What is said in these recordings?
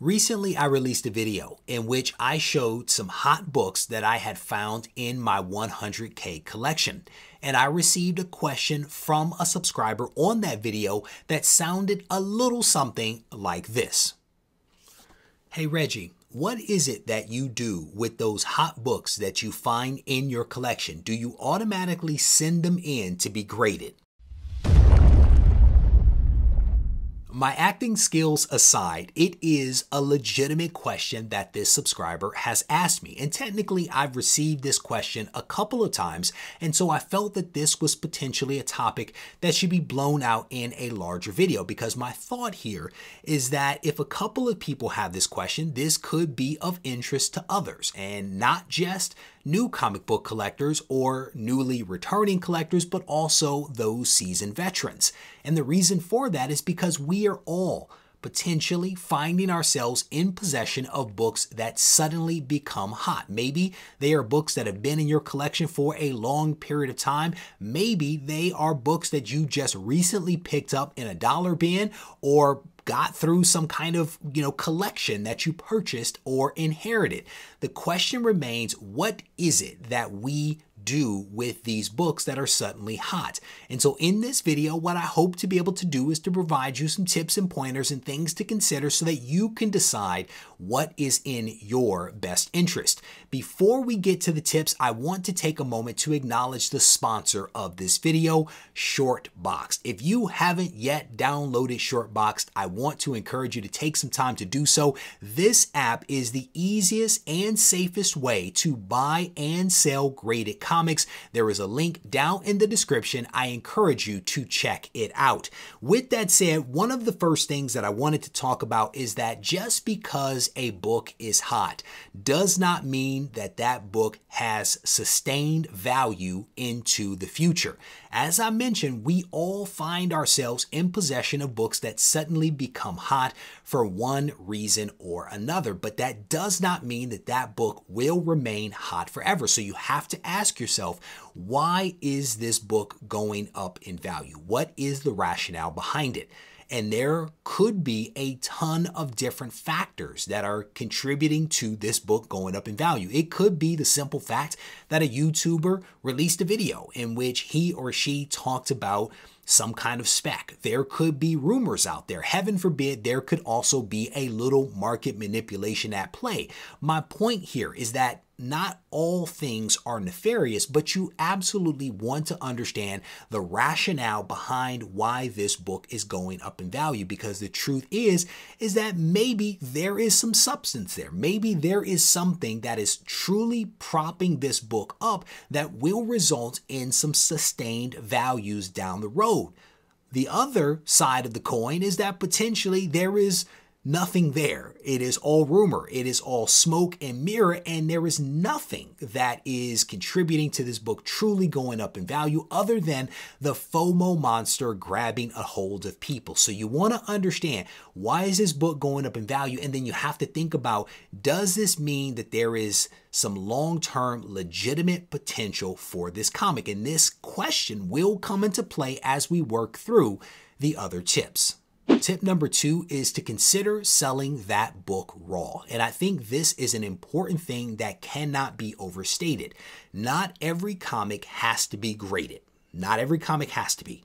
Recently, I released a video in which I showed some hot books that I had found in my 100K collection. And I received a question from a subscriber on that video that sounded a little something like this Hey Regie, what is it that you do with those hot books that you find in your collection? Do you automatically send them in to be graded? My acting skills aside, it is a legitimate question that this subscriber has asked me. And technically, I've received this question a couple of times. And so I felt that this was potentially a topic that should be blown out in a larger video because my thought here is that if a couple of people have this question, this could be of interest to others and not just new comic book collectors or newly returning collectors, but also those seasoned veterans. And the reason for that is because we are all potentially finding ourselves in possession of books that suddenly become hot. Maybe they are books that have been in your collection for a long period of time. Maybe they are books that you just recently picked up in a dollar bin or got through some kind of, you know, collection that you purchased or inherited. The question remains, what is it that we do with these books that are suddenly hot. And so in this video, what I hope to be able to do is to provide you some tips and pointers and things to consider so that you can decide what is in your best interest. Before we get to the tips, I want to take a moment to acknowledge the sponsor of this video, Shortboxed. If you haven't yet downloaded Shortboxed, I want to encourage you to take some time to do so. This app is the easiest and safest way to buy and sell graded content comics. There is a link down in the description. I encourage you to check it out. With that said, one of the first things that I wanted to talk about is that just because a book is hot does not mean that that book has sustained value into the future. As I mentioned, we all find ourselves in possession of books that suddenly become hot for one reason or another, but that does not mean that that book will remain hot forever. So you have to ask yourself, why is this book going up in value? What is the rationale behind it? And there could be a ton of different factors that are contributing to this book going up in value. It could be the simple fact that a YouTuber released a video in which he or she talked about some kind of spec. There could be rumors out there. Heaven forbid, there could also be a little market manipulation at play. My point here is that not all things are nefarious, but you absolutely want to understand the rationale behind why this book is going up in value because the truth is is that maybe there is some substance there. Maybe there is something that is truly propping this book up that will result in some sustained values down the road. The other side of the coin is that potentially there is nothing there. It is all rumor. It is all smoke and mirror, and there is nothing that is contributing to this book truly going up in value other than the FOMO monster grabbing a hold of people. So you want to understand why is this book going up in value, and then you have to think about does this mean that there is some long-term legitimate potential for this comic? And this question will come into play as we work through the other tips. Tip number two is to consider selling that book raw. And I think this is an important thing that cannot be overstated. Not every comic has to be graded. Not every comic has to be.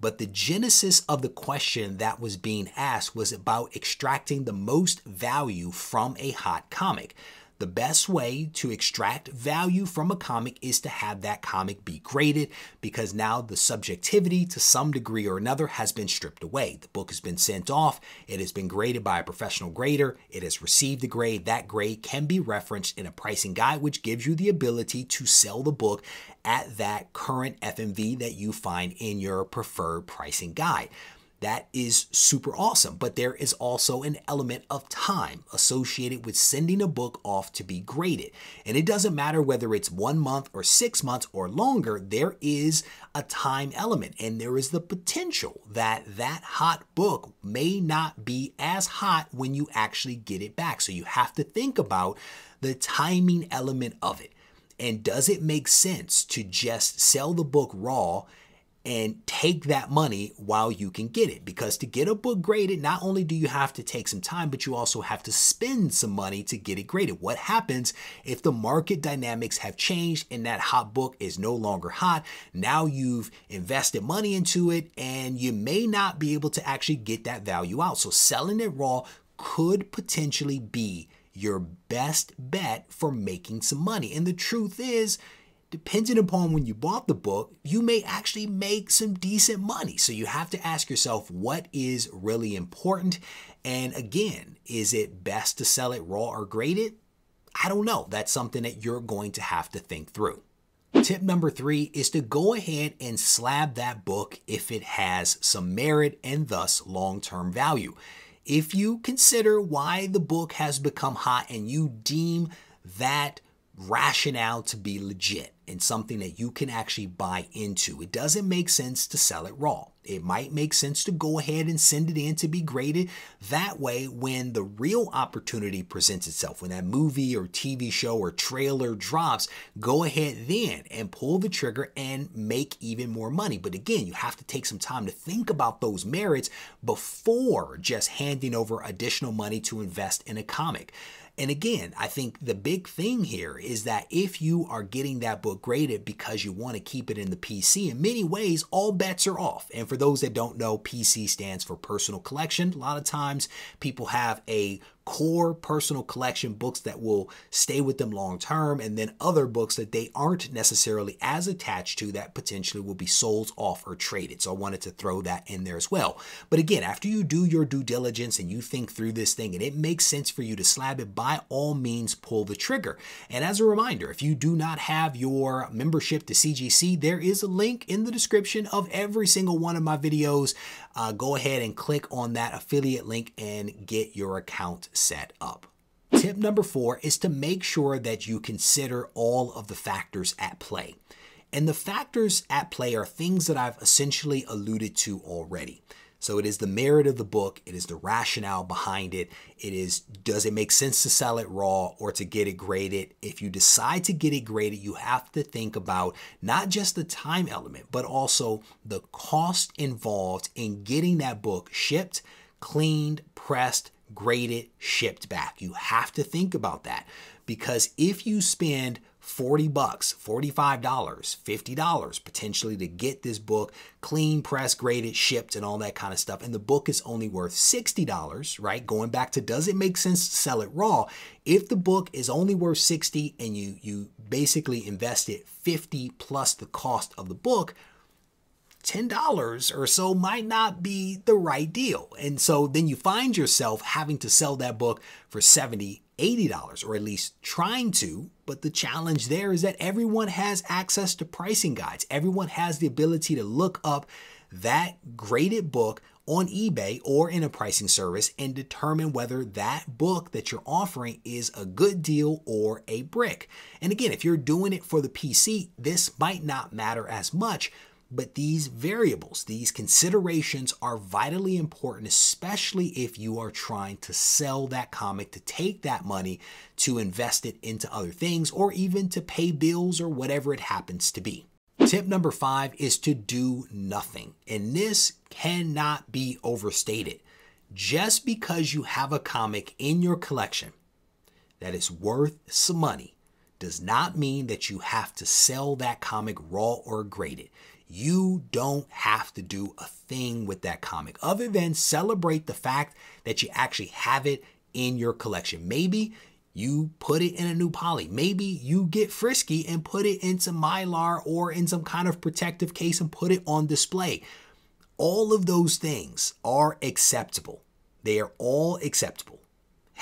But the genesis of the question that was being asked was about extracting the most value from a hot comic. The best way to extract value from a comic is to have that comic be graded because now the subjectivity to some degree or another has been stripped away. The book has been sent off, it has been graded by a professional grader, it has received a grade. That grade can be referenced in a pricing guide, which gives you the ability to sell the book at that current FMV that you find in your preferred pricing guide. That is super awesome. But there is also an element of time associated with sending a book off to be graded. And it doesn't matter whether it's one month or six months or longer, there is a time element. And there is the potential that that hot book may not be as hot when you actually get it back. So you have to think about the timing element of it. And does it make sense to just sell the book raw and take that money while you can get it. Because to get a book graded, not only do you have to take some time, but you also have to spend some money to get it graded. What happens if the market dynamics have changed and that hot book is no longer hot? Now you've invested money into it and you may not be able to actually get that value out. So selling it raw could potentially be your best bet for making some money. And the truth is, depending upon when you bought the book, you may actually make some decent money. So you have to ask yourself what is really important. And again, is it best to sell it raw or graded? I don't know. That's something that you're going to have to think through. Tip number three is to go ahead and slab that book if it has some merit and thus long term value. If you consider why the book has become hot and you deem that rationale to be legit and something that you can actually buy into. It doesn't make sense to sell it raw. It might make sense to go ahead and send it in to be graded. That way, when the real opportunity presents itself, when that movie or TV show or trailer drops, go ahead then and pull the trigger and make even more money. But again, you have to take some time to think about those merits before just handing over additional money to invest in a comic. And again, I think the big thing here is that if you are getting that book graded because you want to keep it in the PC, in many ways, all bets are off. And for those that don't know, PC stands for personal collection. A lot of times people have a core personal collection books that will stay with them long term, and then other books that they aren't necessarily as attached to that potentially will be sold off or traded. So I wanted to throw that in there as well. But again, after you do your due diligence and you think through this thing and it makes sense for you to slab it, by all means pull the trigger. And as a reminder, if you do not have your membership to CGC, there is a link in the description of every single one of my videos. Uh, go ahead and click on that affiliate link and get your account set up. Tip number four is to make sure that you consider all of the factors at play. And the factors at play are things that I've essentially alluded to already. So it is the merit of the book, it is the rationale behind it, it is does it make sense to sell it raw or to get it graded? If you decide to get it graded, you have to think about not just the time element, but also the cost involved in getting that book shipped, cleaned, pressed, graded, shipped back. You have to think about that because if you spend 40 bucks, $45, $50 potentially to get this book clean, press, graded, shipped, and all that kind of stuff. And the book is only worth $60, right? Going back to does it make sense to sell it raw? If the book is only worth 60 and you you basically invested 50 plus the cost of the book, $10 or so might not be the right deal. And so then you find yourself having to sell that book for 70 $80 or at least trying to. But the challenge there is that everyone has access to pricing guides. Everyone has the ability to look up that graded book on eBay or in a pricing service and determine whether that book that you're offering is a good deal or a brick. And again, if you're doing it for the PC, this might not matter as much, but these variables, these considerations are vitally important, especially if you are trying to sell that comic, to take that money to invest it into other things, or even to pay bills or whatever it happens to be. Tip number five is to do nothing. And this cannot be overstated. Just because you have a comic in your collection that is worth some money does not mean that you have to sell that comic raw or graded. You don't have to do a thing with that comic other than celebrate the fact that you actually have it in your collection. Maybe you put it in a new poly. Maybe you get frisky and put it into mylar or in some kind of protective case and put it on display. All of those things are acceptable. They are all acceptable.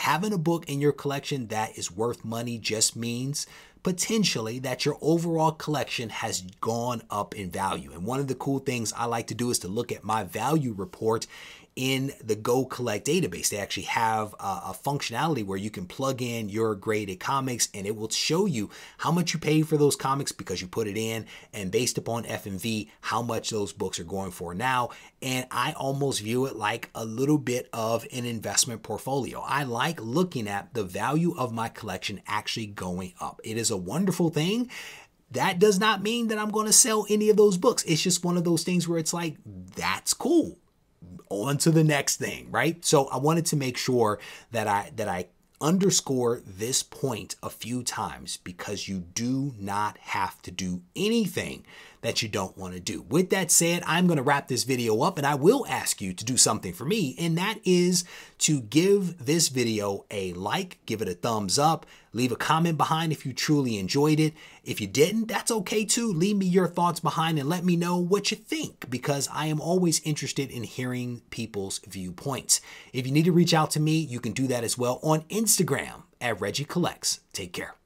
Having a book in your collection that is worth money just means potentially that your overall collection has gone up in value. And one of the cool things I like to do is to look at my value report in the Go Collect database. They actually have a, a, functionality where you can plug in your graded comics and it will show you how much you paid for those comics because you put it in and based upon FMV, how much those books are going for now. And I almost view it like a little bit of an investment portfolio. I like looking at the value of my collection actually going up. It is a wonderful thing that does not mean that I'm going to sell any of those books. It's just one of those things where it's like, that's cool. On to the next thing, right? So I wanted to make sure that I that I underscore this point a few times because you do not have to do anything that you don't want to do. With that said, I'm going to wrap this video up and I will ask you to do something for me, and that is to give this video a like, give it a thumbs up, leave a comment behind if you truly enjoyed it. If you didn't, that's okay too. Leave me your thoughts behind and let me know what you think because I am always interested in hearing people's viewpoints. If you need to reach out to me, you can do that as well on Instagram at Regie Collects. Take care.